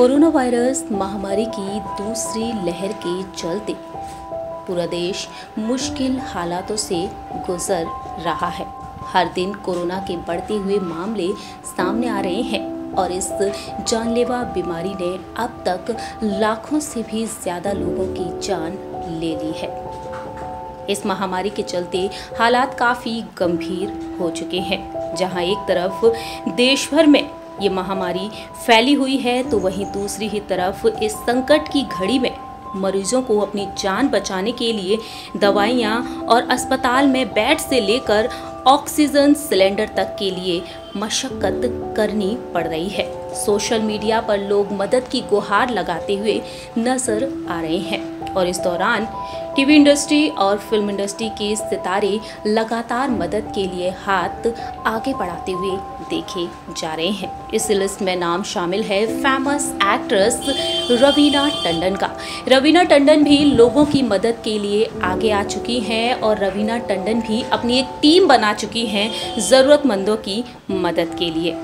Virus महामारी की दूसरी लहर के चलते पूरा देश मुश्किल हालातों से गुजर रहा है। हर दिन कोरोना के बढ़ते हुए मामले सामने आ रहे हैं और इस जानलेवा बीमारी ने अब तक लाखों से भी ज़्यादा लोगों की जान ले ली है। इस महामारी के चलते हालात काफ़ी गंभीर हो चुके हैं, जहाँ एक तरफ़ देश भर में ये महामारी फैली हुई है तो वहीं दूसरी ही तरफ़ इस संकट की घड़ी में मरीजों को अपनी जान बचाने के लिए दवाइयाँ और अस्पताल में बेड से लेकर ऑक्सीजन सिलेंडर तक के लिए मशक्कत करनी पड़ रही है। सोशल मीडिया पर लोग मदद की गुहार लगाते हुए नज़र आ रहे हैं। और इस दौरान टीवी इंडस्ट्री और फ़िल्म इंडस्ट्री के सितारे लगातार मदद के लिए हाथ आगे बढ़ाते हुए देखे जा रहे हैं। इस लिस्ट में नाम शामिल है फ़ेमस एक्ट्रेस रवीना टंडन का। रवीना टंडन भी लोगों की मदद के लिए आगे आ चुकी हैं और रवीना टंडन भी अपनी एक टीम बना चुकी हैं ज़रूरतमंदों की मदद के लिए।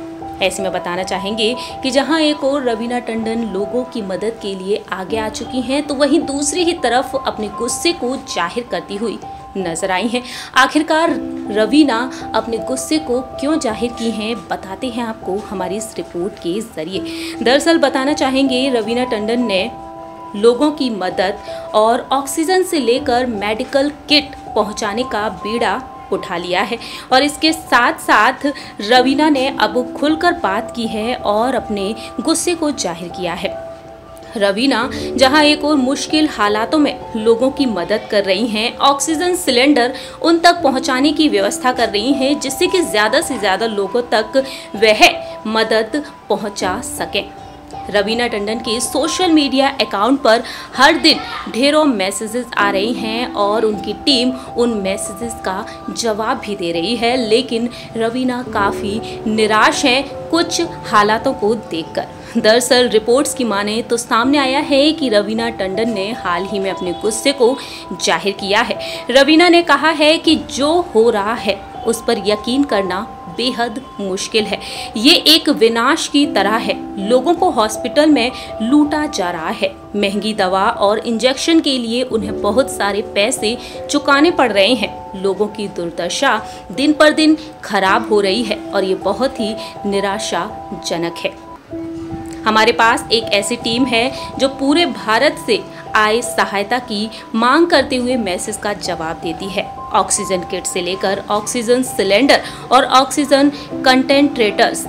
ऐसे में बताना चाहेंगे कि जहाँ एक और रवीना टंडन लोगों की मदद के लिए आगे आ चुकी हैं तो वहीं दूसरी ही तरफ़ अपने गुस्से को ज़ाहिर करती हुई नज़र आई हैं। आखिरकार रवीना अपने गुस्से को क्यों ज़ाहिर की हैं, बताते हैं आपको हमारी इस रिपोर्ट के ज़रिए। दरअसल बताना चाहेंगे, रवीना टंडन ने लोगों की मदद और ऑक्सीजन से लेकर मेडिकल किट पहुँचाने का बीड़ा उठा लिया है और इसके साथ साथ रवीना ने अब खुलकर बात की है और अपने गुस्से को ज़ाहिर किया है। रवीना, जहाँ एक और मुश्किल हालातों में लोगों की मदद कर रही हैं, ऑक्सीजन सिलेंडर उन तक पहुँचाने की व्यवस्था कर रही हैं, जिससे कि ज़्यादा से ज़्यादा लोगों तक वह मदद पहुँचा सकें। रवीना टंडन के सोशल मीडिया अकाउंट पर हर दिन ढेरों मैसेजेस आ रही हैं और उनकी टीम उन मैसेजेस का जवाब भी दे रही है। लेकिन रवीना काफ़ी निराश हैं कुछ हालातों को देखकर। दरअसल रिपोर्ट्स की माने तो सामने आया है कि रवीना टंडन ने हाल ही में अपने गुस्से को ज़ाहिर किया है। रवीना ने कहा है कि जो हो रहा है, उस पर यकीन करना बेहद मुश्किल है। ये एक विनाश की तरह है। लोगों को हॉस्पिटल में लूटा जा रहा है। महँगी दवा और इंजेक्शन के लिए उन्हें बहुत सारे पैसे चुकाने पड़ रहे हैं। लोगों की दुर्दशा दिन पर दिन खराब हो रही है और ये बहुत ही निराशाजनक है। हमारे पास एक ऐसी टीम है जो पूरे भारत से आए सहायता की मांग करते हुए मैसेज का जवाब देती है। ऑक्सीजन किट से लेकर ऑक्सीजन सिलेंडर और ऑक्सीजन कंटेंट्रेटर्स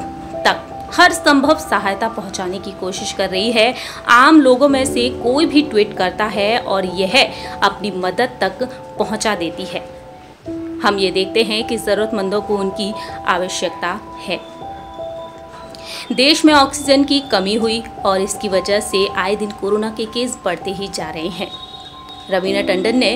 तक हर संभव सहायता पहुँचाने की कोशिश कर रही है। आम लोगों में से कोई भी ट्वीट करता है और यह अपनी मदद तक पहुँचा देती है। हम ये देखते हैं कि ज़रूरतमंदों को उनकी आवश्यकता है। देश में ऑक्सीजन की कमी हुई और इसकी वजह से आए दिन कोरोना के केस बढ़ते ही जा रहे हैं। रवीना टंडन ने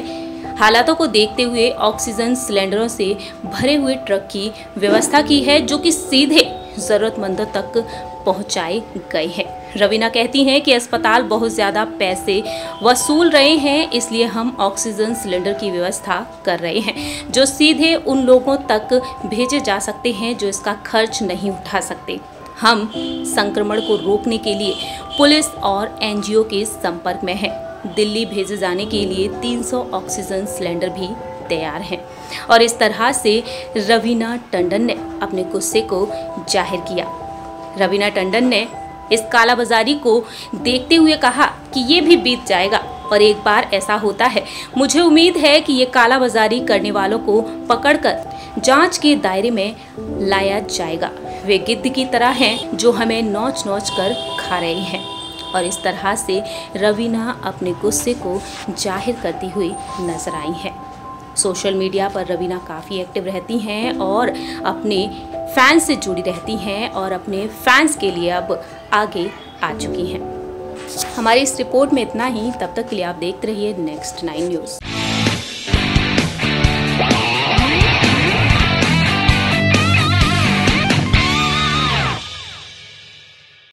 हालातों को देखते हुए ऑक्सीजन सिलेंडरों से भरे हुए ट्रक की व्यवस्था की है, जो कि सीधे ज़रूरतमंदों तक पहुँचाए गए हैं। रवीना कहती हैं कि अस्पताल बहुत ज़्यादा पैसे वसूल रहे हैं, इसलिए हम ऑक्सीजन सिलेंडर की व्यवस्था कर रहे हैं, जो सीधे उन लोगों तक भेजे जा सकते हैं, जो इसका खर्च नहीं उठा सकते। हम संक्रमण को रोकने के लिए पुलिस और एनजीओ के संपर्क में हैं। दिल्ली भेजे जाने के लिए 300 ऑक्सीजन सिलेंडर भी तैयार हैं। और इस तरह से रवीना टंडन ने अपने गुस्से को ज़ाहिर किया। रवीना टंडन ने इस कालाबाजारी को देखते हुए कहा कि ये भी बीत जाएगा और एक बार ऐसा होता है। मुझे उम्मीद है कि ये कालाबाजारी करने वालों को पकड़कर जाँच के दायरे में लाया जाएगा। वे गिद्ध की तरह हैं जो हमें नोच नोच कर खा रहे हैं। और इस तरह से रवीना अपने गुस्से को ज़ाहिर करती हुई नज़र आई हैं। सोशल मीडिया पर रवीना काफ़ी एक्टिव रहती हैं और अपने फैंस से जुड़ी रहती हैं और अपने फैंस के लिए अब आगे आ चुकी हैं। हमारी इस रिपोर्ट में इतना ही। तब तक के लिए आप देखते रहिए नेक्स्ट नाइन न्यूज़।